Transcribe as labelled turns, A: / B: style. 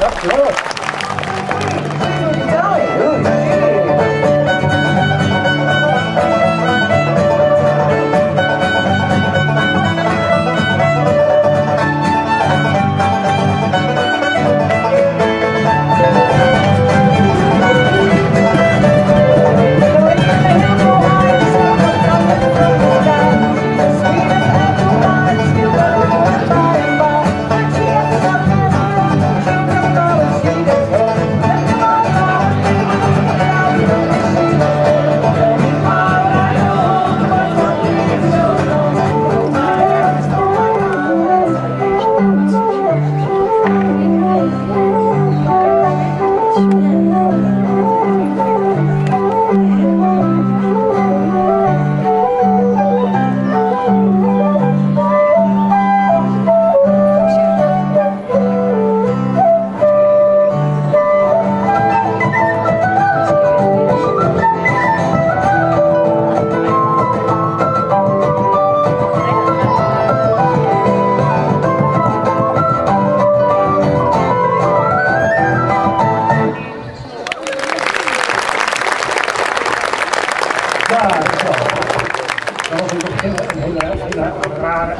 A: Applaus Dat. Dat was een hele, hele rare